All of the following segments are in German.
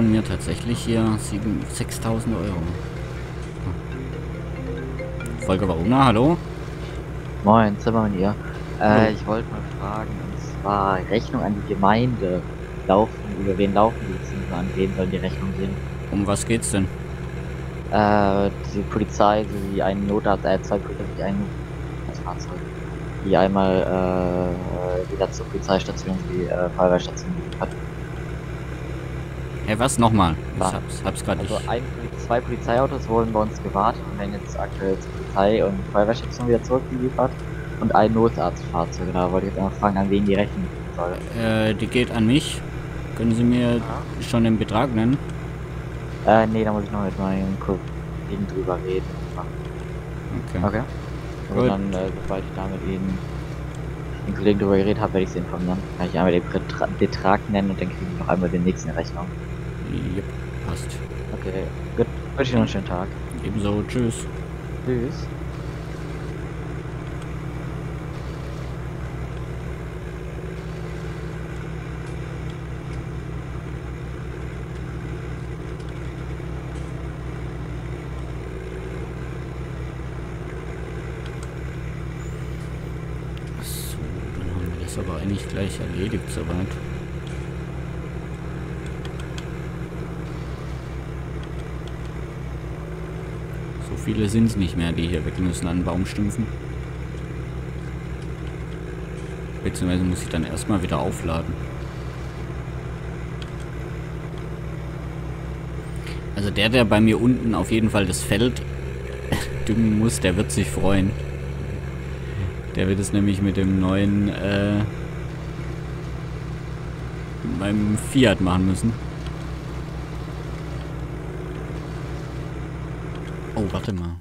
Marlon mir tatsächlich hier 6000 Euro? Hm. Volker Waruna, hallo? Moin, Zimmermann hier. Äh, ich wollte mal fragen, und zwar Rechnung an die Gemeinde. Laufen, über wen laufen die Zinsen, an wen sollen die Rechnungen gehen? Um was geht's denn? Äh, die Polizei sowie ein Notarzt, äh, zwei Polizei, ein Fahrzeug, die einmal äh, wieder zur Polizeistation, die äh, Feuerwehrstation hat. Hey, was nochmal? Ja. Ich hab's, hab's gerade Also nicht. ein, zwei Polizeiautos wurden bei uns gewartet und werden jetzt aktuell zur Polizei und Feuerwehrstation wieder zurückgeliefert und ein Notarztfahrzeug. Da wollte ich jetzt mal fragen, an wen die Rechnung soll. Äh, die geht an mich. Können Sie mir schon den Betrag nennen? Äh, nee, da muss ich noch mit meinem Kollegen drüber reden. Okay. Okay. Und Gut. dann, äh, sobald ich da mit Ihnen den Kollegen drüber geredet habe, werde ich Sie informieren. Kann ich einmal den Betra Betrag nennen und dann kriegen wir noch einmal den nächsten Rechnung. Yep, passt. Okay, gut. Wünsche Ihnen noch einen schönen Tag. Ebenso, tschüss. Tschüss. So, dann haben wir das aber eigentlich gleich erledigt soweit. Viele sind es nicht mehr, die hier weg müssen an Baumstümpfen. Beziehungsweise muss ich dann erstmal wieder aufladen. Also der, der bei mir unten auf jeden Fall das Feld düngen muss, der wird sich freuen. Der wird es nämlich mit dem neuen, äh, meinem Fiat machen müssen. Oh, warte mal.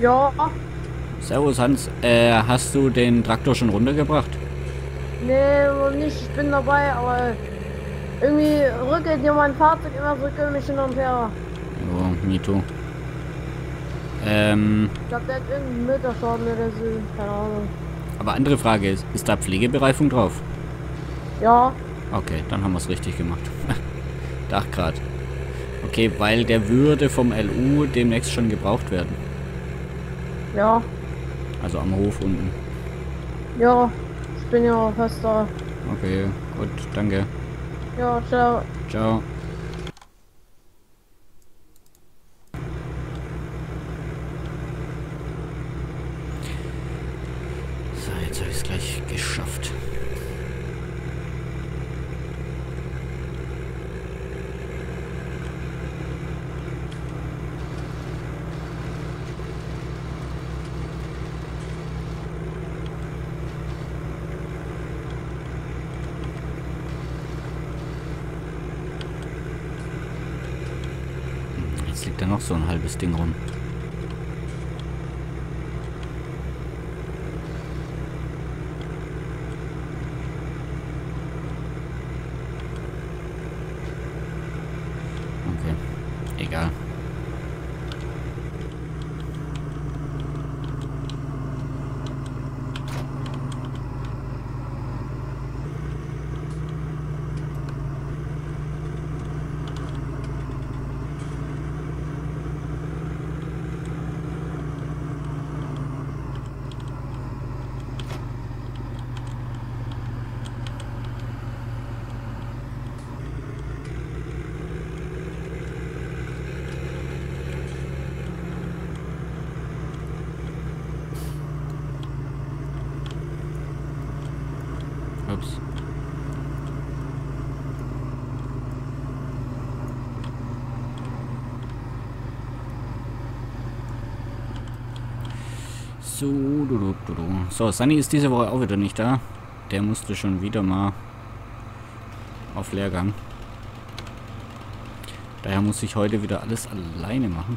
Ja, Servus Hans, äh, hast du den Traktor schon runtergebracht? nee, noch nicht. Ich bin dabei, aber irgendwie rückelt dir mein Fahrzeug immer so komisch hin und her. Jo, me too. Ähm, Ich glaube, der hat irgendeinen Motorschaden oder so. Keine Ahnung. aber andere Frage ist, ist da Pflegebereifung drauf? Ja, Okay, dann haben wir es richtig gemacht. Dachgrad. Okay, weil der würde vom LU demnächst schon gebraucht werden. ja, Also am Hof unten. ja. Ich bin ja fast da. Okay, gut, danke. Ja, ciao. Ciao. So, jetzt habe ich es gleich geschafft. Jetzt liegt da noch so ein halbes Ding rum. Okay, egal. Ups. So, du, du, du, du. So, Sunny ist diese Woche auch wieder nicht da. Der musste schon wieder mal auf Lehrgang. Daher muss ich heute wieder alles alleine machen.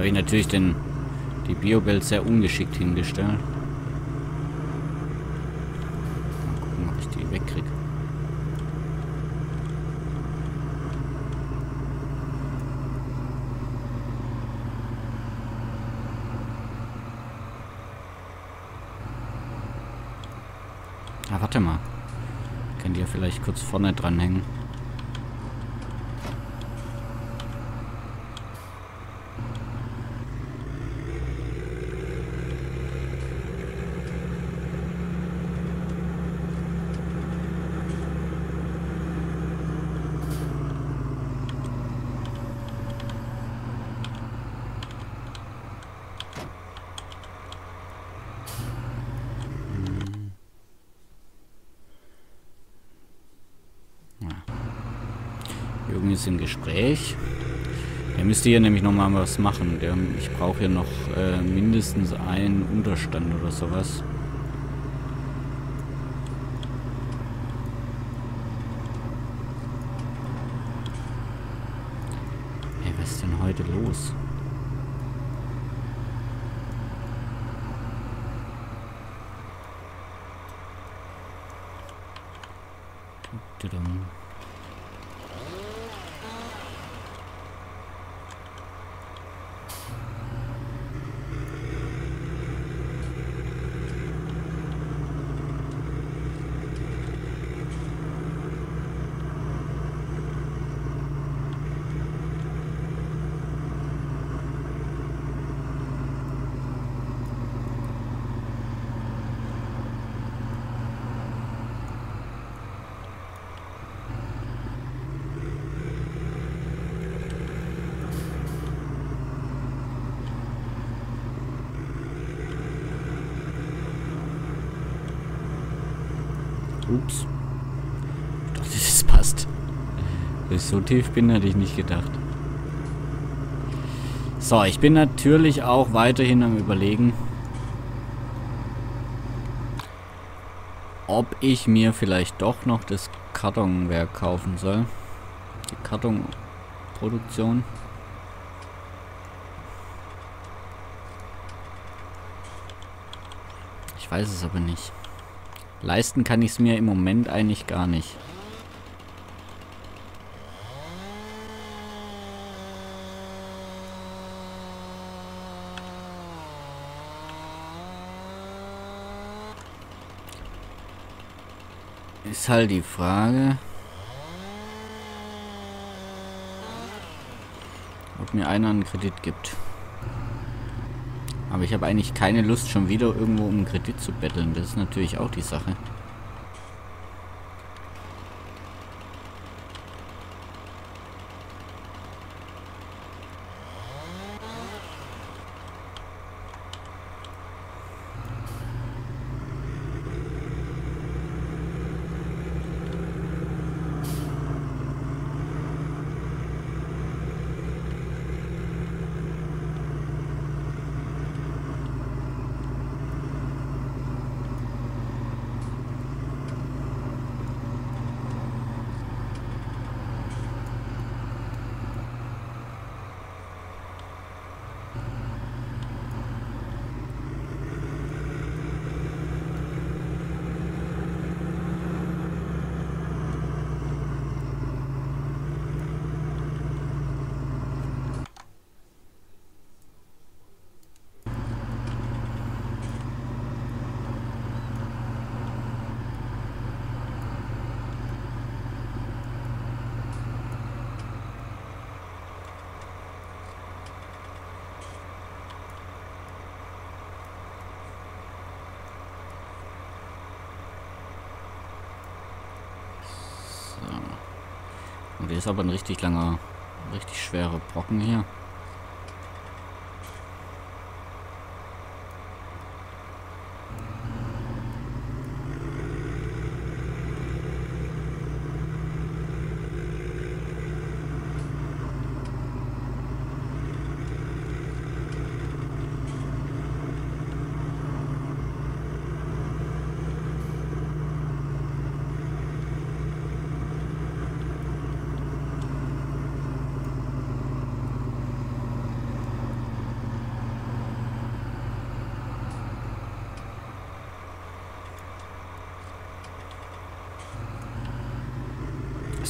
Habe ich natürlich den, die Biobelt sehr ungeschickt hingestellt. Mal gucken, ob ich die wegkriege. Ah, warte mal. Könnt ihr vielleicht kurz vorne dranhängen. Jürgen ist im Gespräch. Der müsste hier nämlich noch mal was machen. Der, ich brauche hier noch äh, mindestens einen Unterstand oder sowas. Hey, was ist denn heute los? Ups. Dachte, das passt. Ich so tief bin, hätte ich nicht gedacht. So, ich bin natürlich auch weiterhin am überlegen, ob ich mir vielleicht doch noch das Kartonwerk kaufen soll. Die Kartonproduktion. Ich weiß es aber nicht. Leisten kann ich es mir im Moment eigentlich gar nicht. Ist halt die Frage, ob mir einer einen Kredit gibt. Aber ich habe eigentlich keine Lust, schon wieder irgendwo um einen Kredit zu betteln. Das ist natürlich auch die Sache. Ist aber ein richtig langer, richtig schwerer Brocken hier.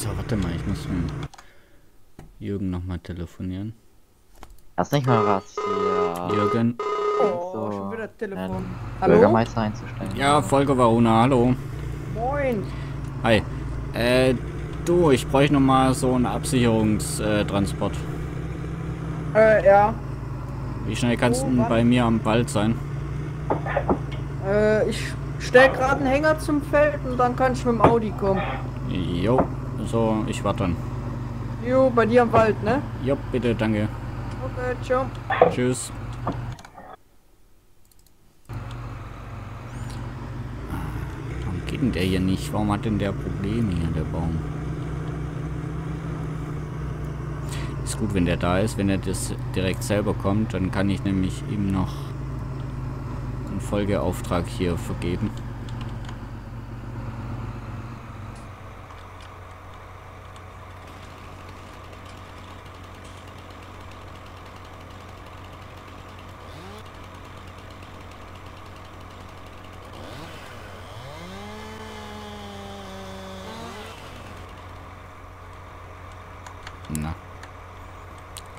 So, warte mal, ich muss mit Jürgen nochmal telefonieren. Hast nicht mal was hier Jürgen? Oh, so schon wieder Telefon. Hallo? Bürgermeister einzustellen? Ja, Volker Varuna, hallo. Moin. Hi. Äh, du, ich bräuchte nochmal so einen Absicherungstransport. Äh, ja. Wie schnell kannst Oh, du bei mir am Wald sein? Äh, ich stell gerade einen Hänger zum Feld und dann kann ich mit dem Audi kommen. Jo, so, ich warte dann. Jo, bei dir am Wald, ne? Jo, bitte, danke. Okay, ciao. Tschüss. Warum geht denn der hier nicht? Warum hat denn der Probleme hier, der Baum? Ist gut, wenn der da ist. Wenn er das direkt selber kommt, dann kann ich nämlich ihm noch einen Folgeauftrag hier vergeben. Na.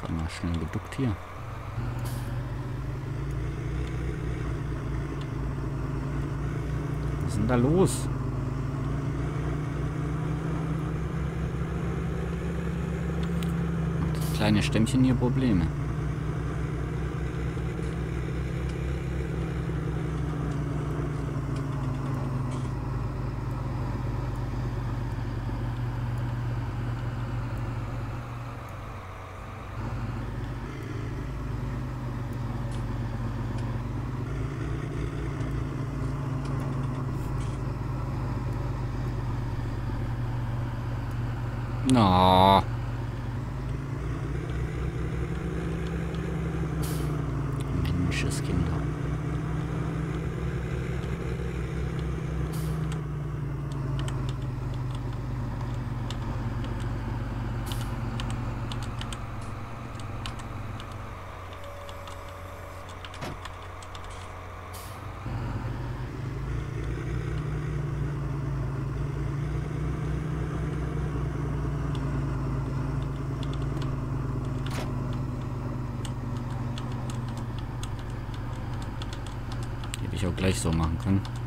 Komm mal schnell geduckt hier. Was ist denn da los? Das kleine Stämmchen hier Probleme? Na. Menscheskinder. Hätte auch gleich so machen können.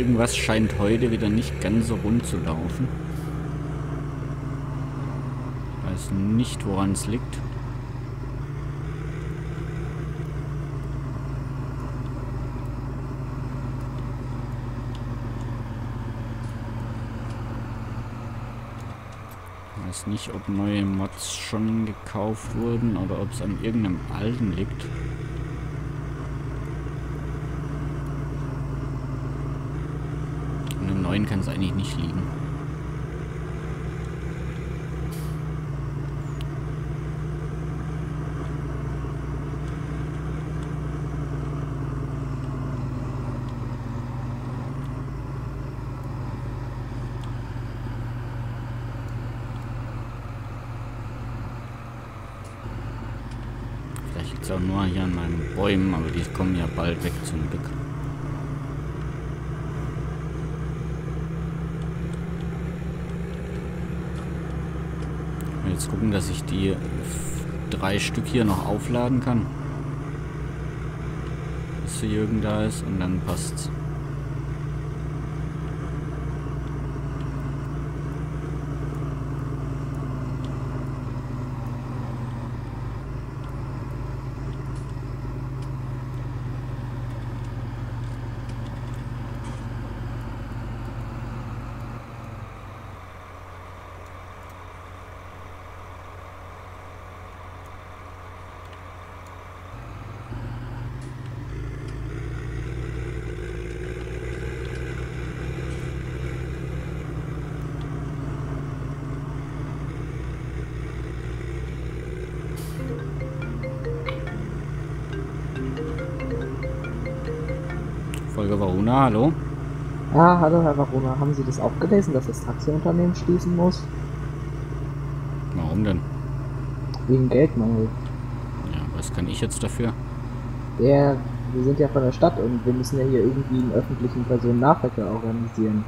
Irgendwas scheint heute wieder nicht ganz so rund zu laufen. Ich weiß nicht, woran es liegt. Weiß nicht, ob neue Mods schon gekauft wurden oder ob es an irgendeinem alten liegt. An dem neuen kann es eigentlich nicht liegen. Vielleicht liegt es auch nur hier an meinen Bäumen, aber die kommen ja bald weg zum Glück. Jetzt gucken, dass ich die f- drei Stück hier noch aufladen kann. Bis Jürgen da ist und dann passt's. Varuna, hallo? Ja, hallo Herr Varuna, haben Sie das auch gelesen, dass das Taxiunternehmen schließen muss? Warum denn? Wegen Geldmangel. Ja, was kann ich jetzt dafür? Der, wir sind ja von der Stadt und wir müssen ja hier irgendwie einen öffentlichen Personennahverkehr organisieren.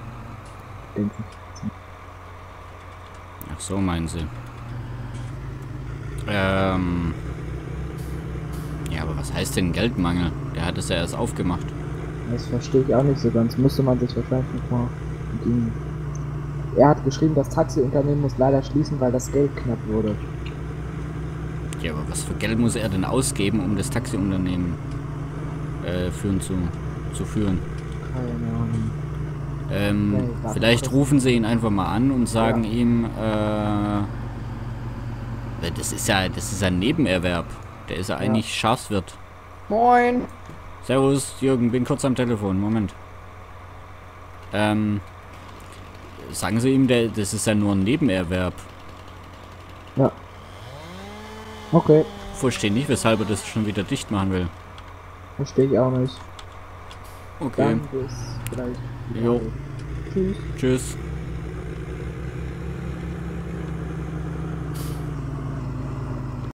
Denke ich. Ach so, meinen Sie. Ähm. Ja, aber was heißt denn Geldmangel? Der hat es ja erst aufgemacht. Das verstehe ich auch nicht so ganz. Müsste man sich wahrscheinlich noch mal mit ihm. Er hat geschrieben, das Taxiunternehmen muss leider schließen, weil das Geld knapp wurde. Ja, aber was für Geld muss er denn ausgeben, um das Taxiunternehmen äh, führen zu, zu führen? Keine Ahnung. Ähm, warte, vielleicht rufen sie ihn einfach mal an und sagen Ja. ihm, äh, weil das ist ja, das ist ein Nebenerwerb. Der ist ja eigentlich Schafswirt. Moin. Servus, Jürgen, bin kurz am Telefon. Moment. Ähm, sagen Sie ihm, der, das ist ja nur ein Nebenerwerb. Okay, Verstehe nicht, weshalb er das schon wieder dicht machen will. verstehe ich auch nicht. Okay, Dann bis vielleicht. Jo. Tschüss. tschüss.